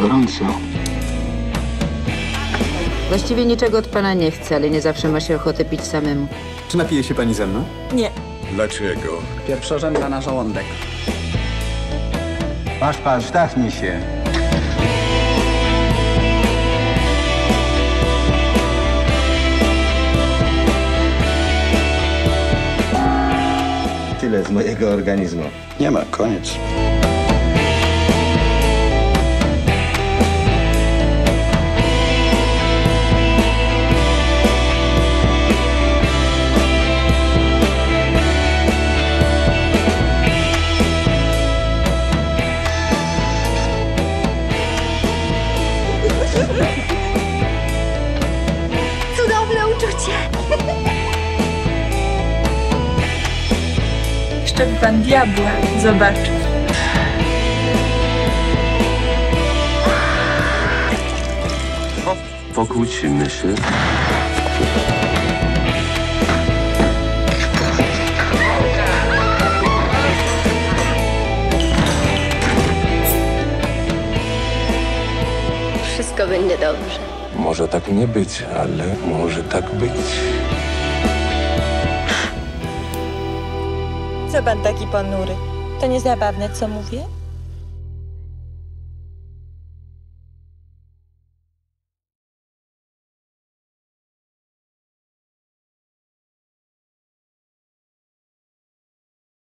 Gorąco. Właściwie niczego od pana nie chcę, ale nie zawsze ma się ochotę pić samemu. Czy napije się pani ze mną? Nie. Dlaczego? Pierwszorzędna na żołądek. Patrz, patrz, dachnij się. Tyle z mojego organizmu. Nie ma, koniec. Cudowne uczucie. Jeszcze by pan diabła zobaczył. Pokłócimy się. Będzie dobrze. Może tak nie być, ale może tak być. Co pan taki ponury? To niezabawne, co mówię?